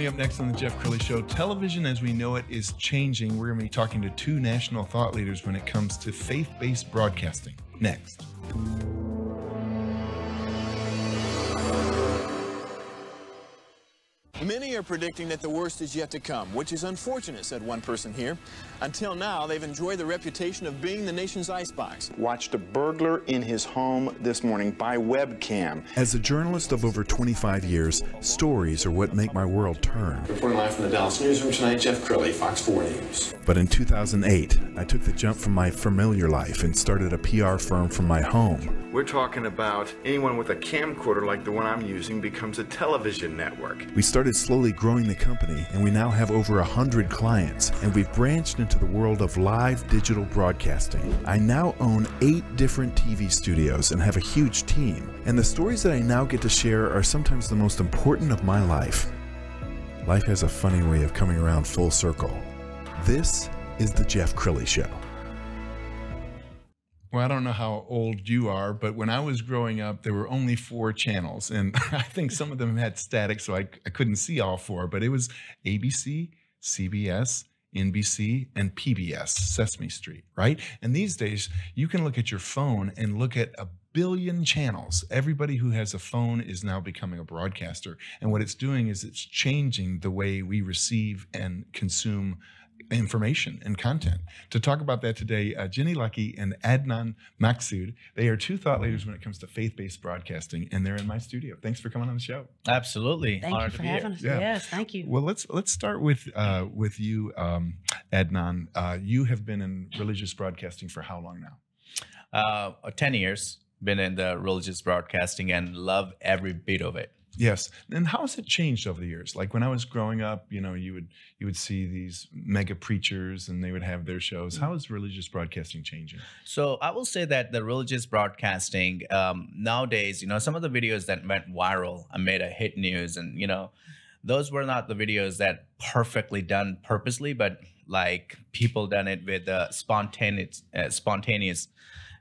Coming up next on the Jeff Crilley Show, television as we know it is changing. We're going to be talking to two national thought leaders when it comes to faith based broadcasting. Next. Many are predicting that the worst is yet to come, which is unfortunate, said one person here. Until now, they've enjoyed the reputation of being the nation's icebox. Watched a burglar in his home this morning by webcam. As a journalist of over 25 years, stories are what make my world turn. Reporting live from the Dallas newsroom tonight, Jeff Crilley, Fox 4 News. But in 2008, I took the jump from my familiar life and started a PR firm from my home. We're talking about anyone with a camcorder like the one I'm using becomes a television network. We started slowly growing the company, and we now have over 100 clients, and we've branched into the world of live digital broadcasting. I now own eight different TV studios and have a huge team, and the stories that I now get to share are sometimes the most important of my life. Life has a funny way of coming around full circle. This is The Jeff Crilley Show. Well, I don't know how old you are, but when I was growing up, there were only four channels. And I think some of them had static, so I, I couldn't see all four, but it was ABC, CBS, NBC, and PBS, Sesame Street, right? And these days, you can look at your phone and look at a billion channels. Everybody who has a phone is now becoming a broadcaster. And what it's doing is it's changing the way we receive and consume information and content. To talk about that today, uh, Jenny Lucky and Adnan Maqsood, they are two thought leaders when it comes to faith-based broadcasting, and they're in my studio. Thanks for coming on the show. Absolutely. Thank Honored you to for be here. having us. Yeah. Yes, thank you. Well, let's let's start with uh, with you, um, Adnan. Uh, you have been in religious broadcasting for how long now? Uh, 10 years, been in the religious broadcasting and love every bit of it. Yes. And how has it changed over the years? Like when I was growing up, you know, you would you would see these mega preachers and they would have their shows. How is religious broadcasting changing? So I will say that the religious broadcasting um, nowadays, you know, some of the videos that went viral and made a hit news, and you know, those were not the videos that perfectly done purposely, but like people done it with uh, spontaneous, uh, spontaneous,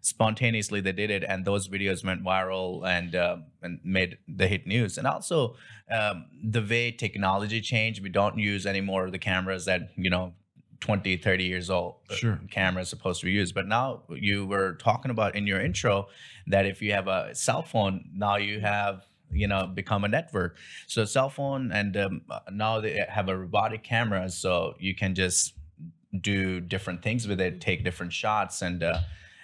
spontaneously they did it, and those videos went viral and uh, and made the hit news. And also um, the way technology changed, we don't use anymore the cameras that you know 20 30 years old uh, Sure. camera is supposed to be used but now you were talking about in your intro that if you have a cell phone now you have you know become a network so cell phone and um, now they have a robotic camera so you can just do different things with it take different shots and uh,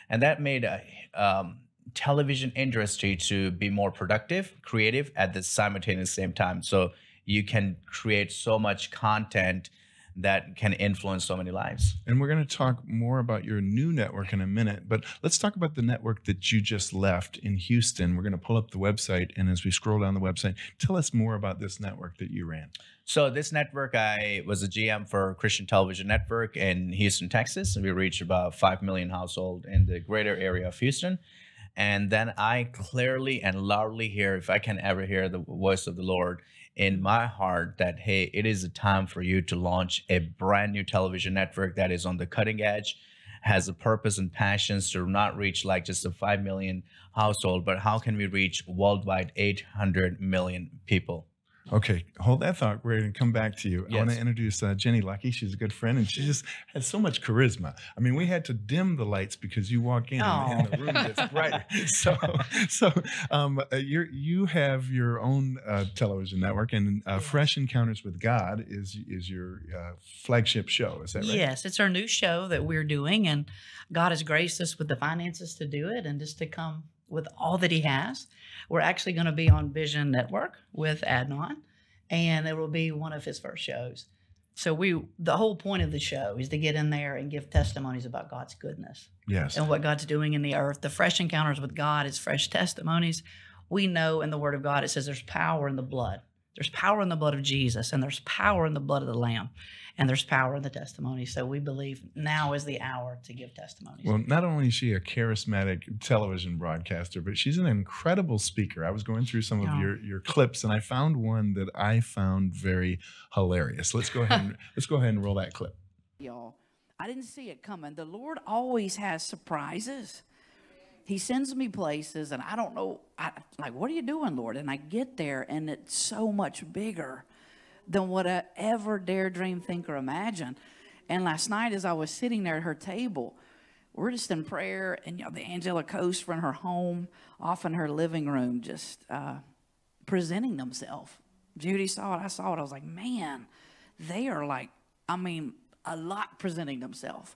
and that made a um, television industry to be more productive creative at the simultaneous same time. So you can create so much content that can influence so many lives And we're going to talk more about your new network in a minute, but let's talk about the network that you just left in Houston. We're going to pull up the website, and as we scroll down the website, tell us more about this network that you ran. So this network, I was a GM for Christian Television Network in Houston, Texas. And we reached about five million household in the greater area of Houston. And then I clearly and loudly hear, if I can ever hear the voice of the Lord in my heart, that hey, it is a time for you to launch a brand new television network that is on the cutting edge, has a purpose and passions to not reach like just a five million household, but how can we reach worldwide 800 million people? Okay, hold that thought. We're going to come back to you. I want to introduce uh, Jenny Lucky. She's a good friend, and she just has so much charisma. I mean, we had to dim the lights because you walk in and, and the room gets brighter. So, so um, uh, you you have your own uh, television network, and uh, Fresh Encounters with God is is your uh, flagship show. Is that right? Yes, it's our new show that we're doing, and God has graced us with the finances to do it and just to come with all that He has. We're actually going to be on Vision Network with Adnan, and it will be one of his first shows. So we, the whole point of the show is to get in there and give testimonies about God's goodness Yes. and what God's doing in the earth. The fresh encounters with God is fresh testimonies. We know in the Word of God it says there's power in the blood. There's power in the blood of Jesus, and there's power in the blood of the Lamb, and there's power in the testimony. So we believe now is the hour to give testimony. Well, not only is she a charismatic television broadcaster, but she's an incredible speaker. I was going through some of Oh. your, your clips, and I found one that I found very hilarious. Let's go ahead and let's go ahead and roll that clip. y'all. I didn't see it coming. The Lord always has surprises. He sends me places, and I don't know, I, like, what are you doing, Lord? And I get there, and it's so much bigger than what I ever dare dream, think, or imagine. And last night, as I was sitting there at her table, we're just in prayer, and you know, the angelic hosts from her home, off in her living room, just uh, presenting themselves. Judy saw it, I saw it. I was like, man, they are like, I mean, a lot presenting themselves.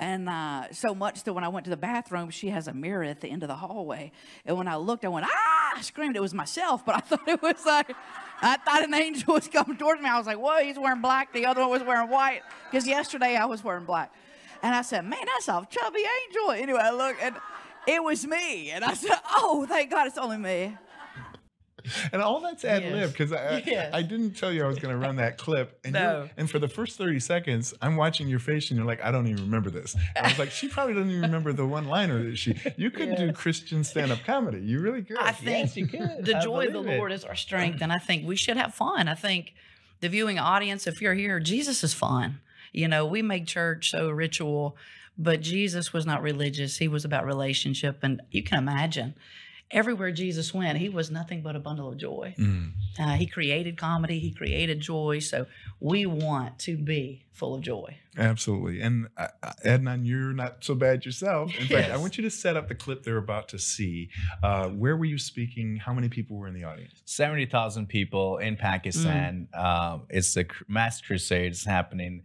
And uh, so much that when I went to the bathroom, she has a mirror at the end of the hallway. And when I looked, I went, ah, I screamed. It was myself, but I thought it was like, I thought an angel was coming towards me. I was like, whoa, he's wearing black. The other one was wearing white. Because yesterday I was wearing black. And I said, man, that's a chubby angel. Anyway, I looked and it was me. And I said, oh, thank God it's only me. And all that's ad Yes. lib because I, Yes. I didn't tell you I was going to run that clip. And, No. and for the first 30 seconds, I'm watching your face and you're like, I don't even remember this. And I was like, she probably doesn't even remember the one liner that she. You could do Christian stand up comedy. You really could. I think you could. the I joy of the it. Lord is our strength, and I think we should have fun. I think the viewing audience, if you're here, Jesus is fun. You know, we make church so ritual, but Jesus was not religious. He was about relationship, and you can imagine everywhere Jesus went, he was nothing but a bundle of joy. Mm. Uh, he created comedy, he created joy. So we want to be full of joy. Absolutely. And uh, uh, Adnan, you're not so bad yourself. In fact, I want you to set up the clip they're about to see. Uh, where were you speaking? How many people were in the audience? 70,000 people in Pakistan. Um, it's a mass crusade is happening.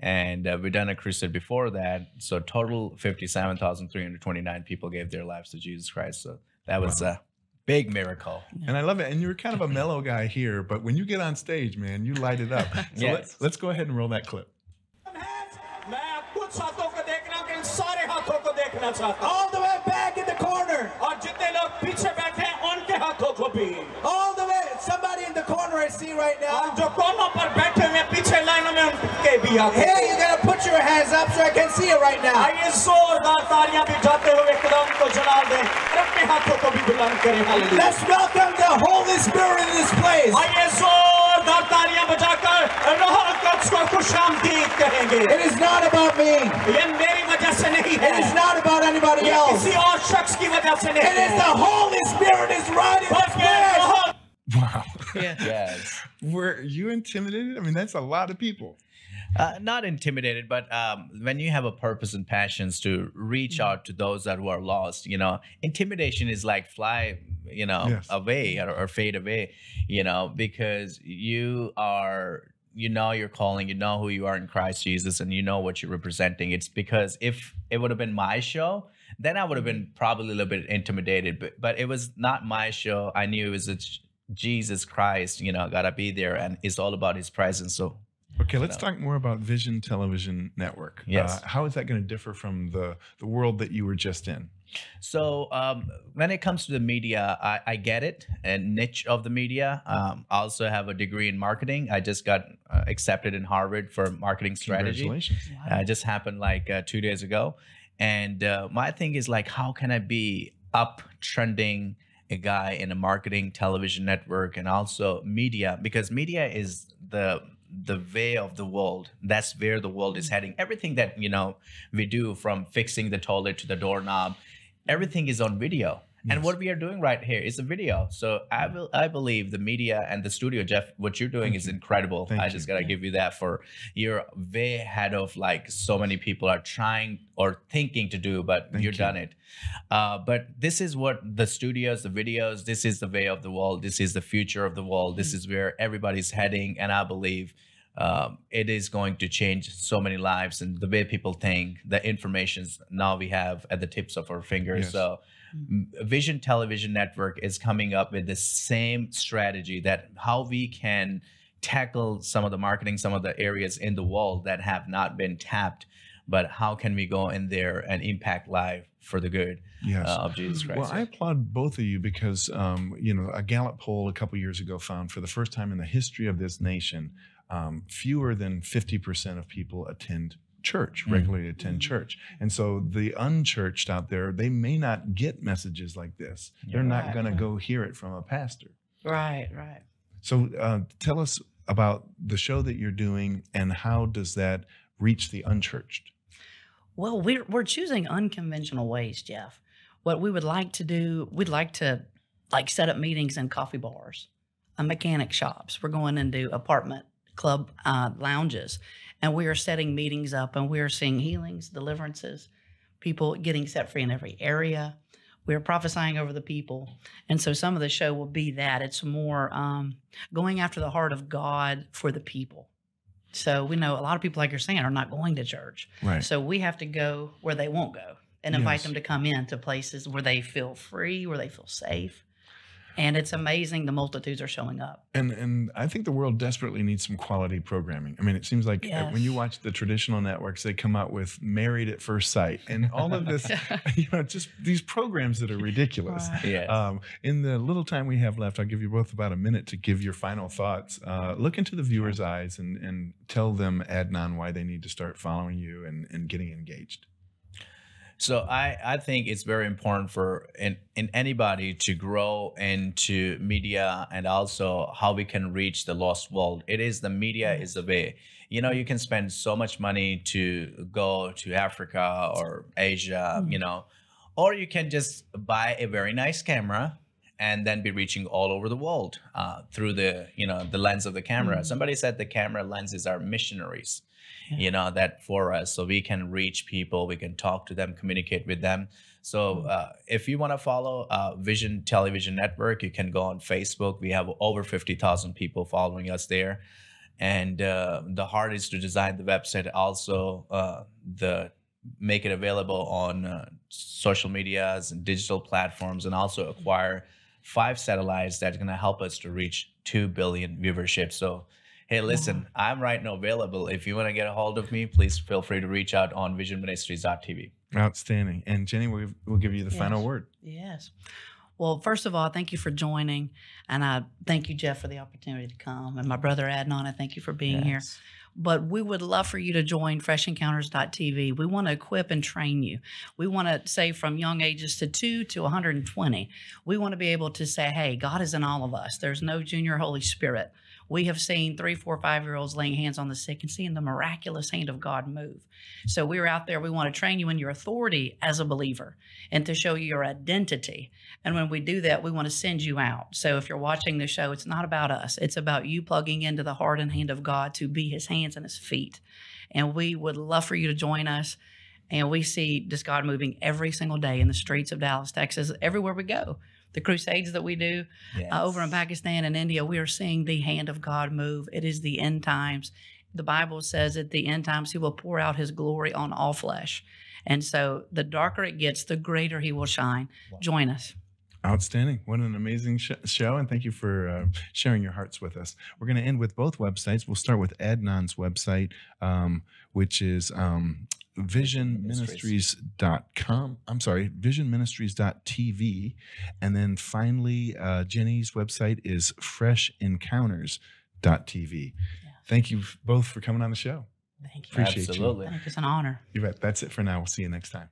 And uh, we've done a crusade before that. So, total 57,329 people gave their lives to Jesus Christ. So, that was wow. a big miracle. And I love it. And you're kind of a mellow guy here, but when you get on stage, man, you light it up. So yes. let's, let's go ahead and roll that clip. All the way back in the corner see right now. और जो कोनों पर बैठे हुए हैं पीछे लाइनों में उनके भी हाथों Hey, you gotta put your hands up so I can see it right now. आइए जोरदार तालियां भी जाते हुए कदम को जला दें और अपने हाथों को भी बुलंद करें hallelujah Let's welcome the Holy Spirit in this place. आइए जोरदार तालियां बजाकर रोह कुद्स को खुशामदीद कहेंगे It is not about me. ये मेरी वजह से नहीं है It is not about anybody else. किसी और शख्स की वजह से नहीं It is the Holy Spirit is right in this place. Wow. Yes. Were you intimidated? I mean, that's a lot of people. Uh, not intimidated, but um, when you have a purpose and passions to reach out to those that who are lost, you know, intimidation is like fly, you know, Yes. away or, or fade away, you know, because you are, you know, your calling, you know who you are in Christ Jesus, and you know what you're representing. It's because if it would have been my show, then I would have been probably a little bit intimidated, but but it was not my show. I knew it was it's Jesus Christ, you know, gotta be there, and it's all about His presence. So Okay, let's talk more about Vision Television Network. Yes. Uh, how is that going to differ from the, the world that you were just in? So um, when it comes to the media, I, I get it, and niche of the media. Um, I also have a degree in marketing. I just got uh, accepted in Harvard for marketing strategy. Congratulations. Uh, just happened like uh, two days ago. And uh, my thing is like, how can I be up trending a guy in a marketing television network and also media? Because media is the the way of the world. That's where the world is mm. heading. Everything that you know we do, from fixing the toilet to the doorknob, everything is on video. And what we are doing right here is a video. So I will I believe the media and the studio, Jeff, what you're doing is incredible. Thank I just gotta give you that for you're way ahead of like so many people are trying or thinking to do, but Thank you've you. done it. Uh, but this is what the studios, the videos, this is the way of the world. This is the future of the world. This is where everybody's heading. And I believe um, it is going to change so many lives and the way people think, the informations now we have at the tips of our fingers. Yes. So Vision Television Network is coming up with the same strategy that how we can tackle some of the marketing, some of the areas in the world that have not been tapped, but how can we go in there and impact life for the good Yes. uh, of Jesus Christ? Well, I applaud both of you because, um, you know, a Gallup poll a couple years ago found for the first time in the history of this nation, um, fewer than 50% of people attend church, Mhm. regularly attend church. And so the unchurched out there, they may not get messages like this. They're not Right. going to go hear it from a pastor. Right, right. So uh, tell us about the show that you're doing and how does that reach the unchurched? Well, we're we're choosing unconventional ways, Jeff. What we would like to do, we'd like to like set up meetings in coffee bars. uh, mechanic shops. We're going into apartment club uh, lounges, and we are setting meetings up, and we are seeing healings, deliverances, people getting set free in every area. We are prophesying over the people, and so some of the show will be that. It's more um, going after the heart of God for the people. So we know a lot of people, like you're saying, are not going to church. Right. So we have to go where they won't go and invite Yes. them to come in to places where they feel free, where they feel safe. And it's amazing the multitudes are showing up. And and I think the world desperately needs some quality programming. I mean, it seems like uh, when you watch the traditional networks, they come out with Married at First Sight and all of this, you know, just these programs that are ridiculous. Right. Yes. Um, in the little time we have left, I'll give you both about a minute to give your final thoughts. Uh, look into the viewer's eyes and and tell them Adnan why they need to start following you and and getting engaged. So I, I think it's very important for in, in anybody to grow into media and also how we can reach the lost world. It is the media mm-hmm. is the way. You know, you can spend so much money to go to Africa or Asia, mm-hmm. you know, or you can just buy a very nice camera and then be reaching all over the world uh, through the you know the lens of the camera. Mm-hmm. Somebody said the camera lenses are missionaries you know that for us so we can reach people we can talk to them communicate with them. So uh, if you want to follow uh, vision television network you can go on facebook. We have over 50000 people following us there. And uh, the heart is to design the website also uh, the make it available on uh, social medias and digital platforms and also acquire five satellites that's going to help us to reach 2 billion viewership. So hey listen uh-huh. i'm right now available if you want to get a hold of me please feel free to reach out on visionministries.tv Outstanding. And Jenny, we'll, we'll give you the final word. Yes. Well, first of all, thank you for joining. And I thank you, Jeff, for the opportunity to come. And my brother Adnan, I thank you for being here. But we would love for you to join freshencounters.tv. We want to equip and train you. We want to say from young ages to 2 to 120. We want to be able to say, hey, God is in all of us. There's no junior Holy Spirit. We have seen three, four, five year olds laying hands on the sick and seeing the miraculous hand of God move. So we're out there. We want to train you in your authority as a believer and to show you your identity. And when we do that, we want to send you out. So if you're watching the show, it's not about us, it's about you plugging into the heart and hand of God to be his hands and his feet. And we would love for you to join us. And we see just God moving every single day in the streets of Dallas, Texas, everywhere we go. The crusades that we do uh, over in Pakistan and India, we are seeing the hand of God move. It is the end times. The Bible says at the end times, He will pour out His glory on all flesh. And so the darker it gets, the greater He will shine. Join us. Outstanding. What an amazing sh- show. And thank you for uh, sharing your hearts with us. We're going to end with both websites. We'll start with Adnan's website, um, which is um, visionministries.com. I'm sorry, visionministries.tv. And then finally, uh, Jenny's website is freshencounters.tv. Thank you both for coming on the show. Thank you. Appreciate you. absolutely Thank you. It's an honor. You bet. That's it for now. We'll see you next time.